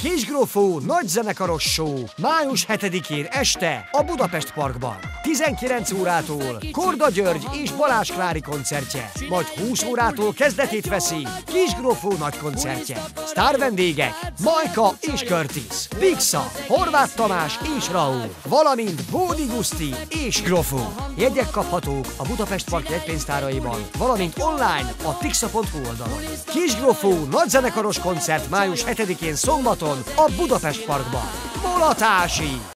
Kisgrofó nagy zenekaros show május 7-én este a Budapest Parkban. 19 órától Korda György és Balázs Klári koncertje, majd 20 órától kezdetét veszi Kisgrofó nagy koncertje. Sztár vendégek Majka és Curtis, Pixa, Horváth Tamás és Raúl, valamint Bódi Guszti és Grofó. Jegyek kaphatók a Budapest Park jegypénztáraiban, valamint online a pixa.hu oldalon. Kisgrofó nagyzenekaros koncert május 7-én szombaton a Budapest Parkban. Molatási!